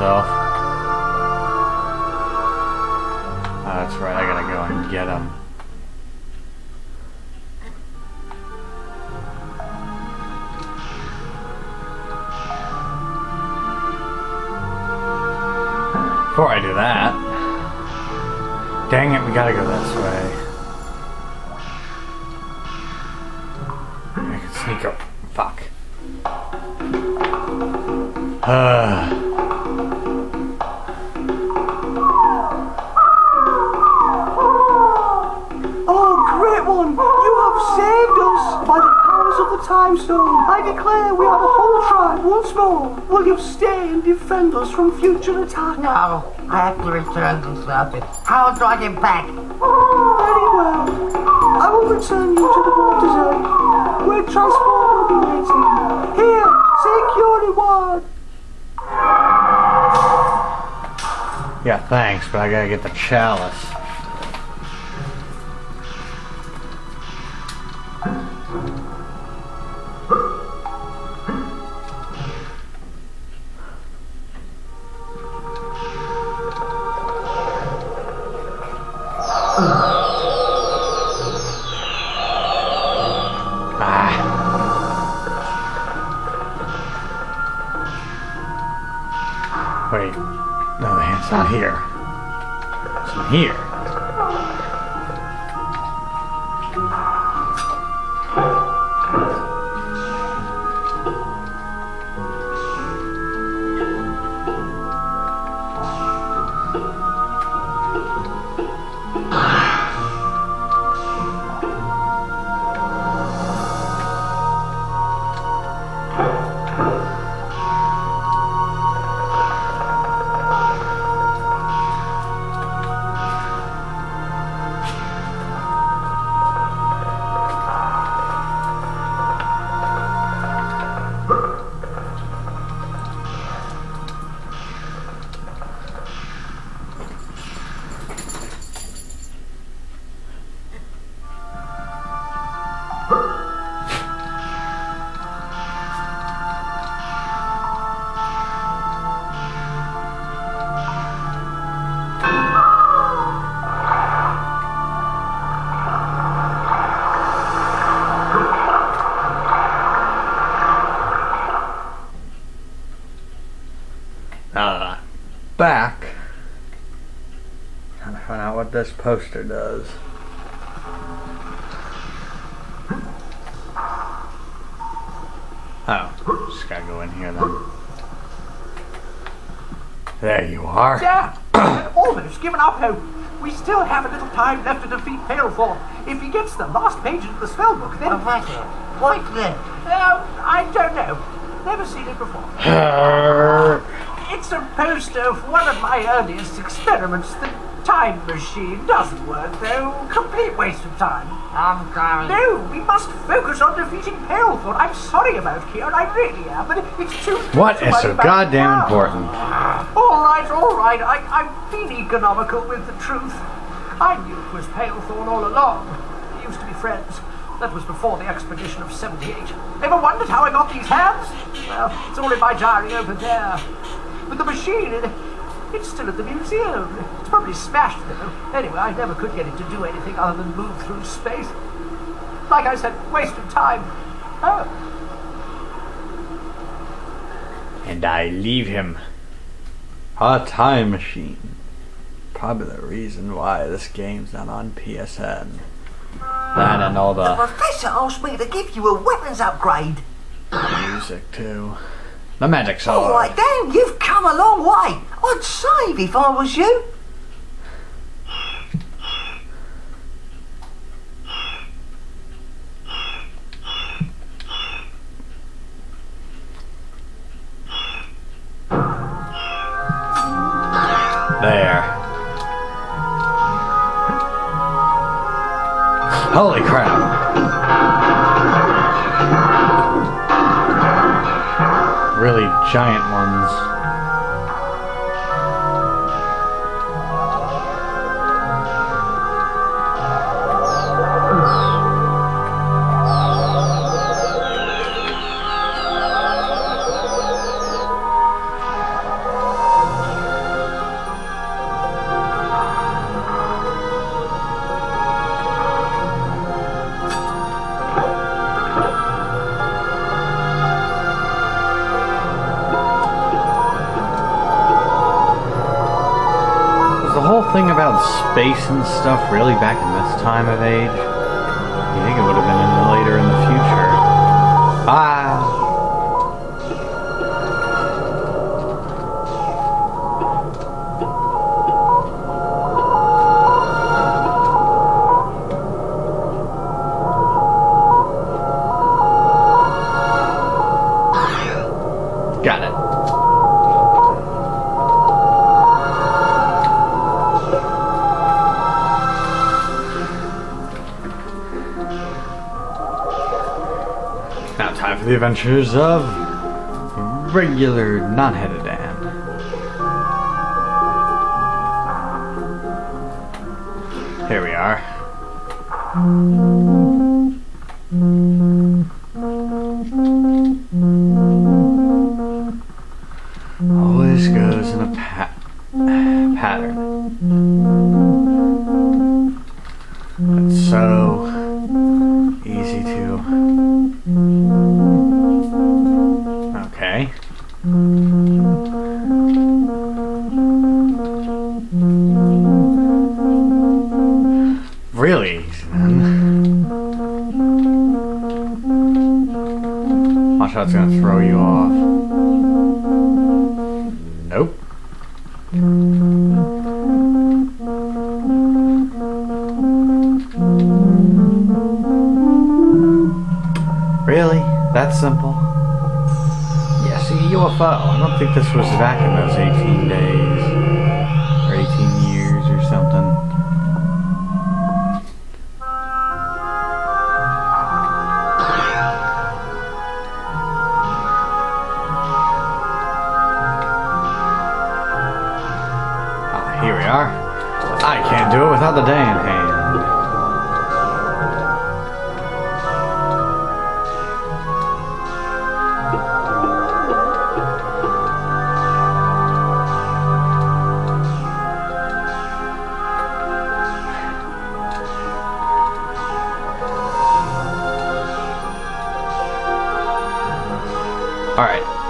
himself. Oh, that's right, I gotta go and get him. Before I do that, dang it, we gotta go this way. I can sneak up. Fuck. Uh, the Time Stone. I declare we are the whole tribe once more. Will you stay and defend us from future attack? No, I have to return to surface. How do I get back? Ah, very well. I will return you to the water's edge, where transport will be waiting. Here, take your reward. yeah, thanks, but I gotta get the chalice. Wait. No, it's not here. It's in here. Uh, back. Trying to find out what this poster does. Oh, just gotta go in here then. There you are. Yeah, almost given up hope. We still have a little time left to defeat Palethorn. If he gets the last page of the spell book, then... Professor, what's this? Uh, I don't know. Never seen it before. It's a poster of one of my earliest experiments. The time machine doesn't work, though. Complete waste of time. I'm sorry. No, we must focus on defeating Palethorn. I'm sorry about Kiya, I really am, but it's too... What to is worry so goddamn now. important? All right, all right. I, I'm being economical with the truth. I knew it was Palethorn all along. We used to be friends. That was before the expedition of 78. Ever wondered how I got these hands? Well, it's all in my diary over there. But the machine, it, it's still at the museum. It's probably smashed, though. Anyway, I never could get it to do anything other than move through space. Like I said, waste of time. Oh, And I leave him. A time machine. Probably the reason why this game's not on PSN. That and all The the professor asked me to give you a weapons upgrade. music too. The magic sword. All right, Dan, you've come a long way. I'd save if I was you. Giant ones. Space and stuff really back in this time of age? You think it would have the adventures of regular non-headed Dan. Here we are. Always goes in a pa- pattern. So simple? Yeah, see, UFO. I don't think this was back in those 18 days. Or 18 years or something. Ah, here we are. I can't do it without the Dan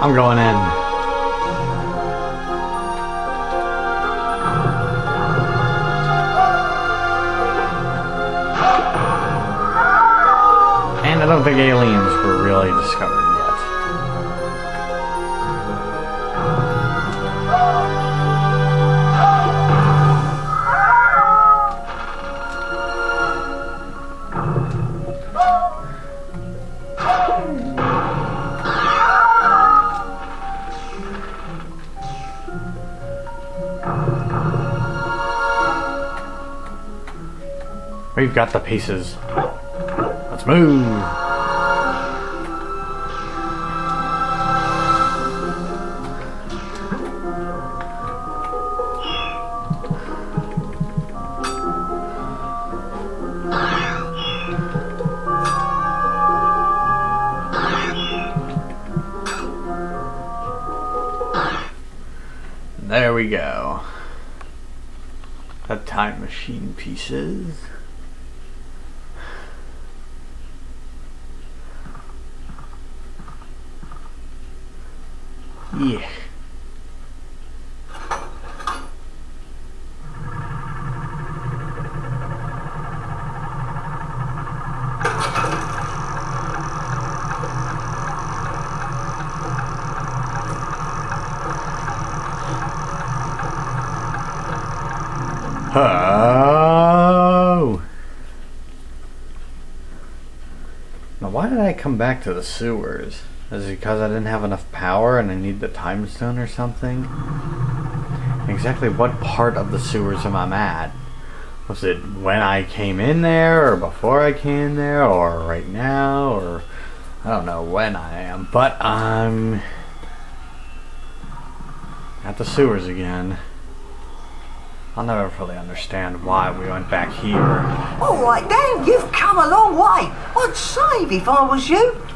I'm going in. And I don't think aliens were really discovered We've got the pieces. Let's move. There we go. The time machine pieces. Yeah. Oh. Now, why did I come back to the sewers? Is it because I didn't have enough power and I need the time stone or something? Exactly what part of the sewers am I at? Was it when I came in there, or before I came there, or right now, or I don't know when I am, but I'm at the sewers again. I'll never fully understand why we went back here. All right, Dan, you've come a long way. I'd save if I was you.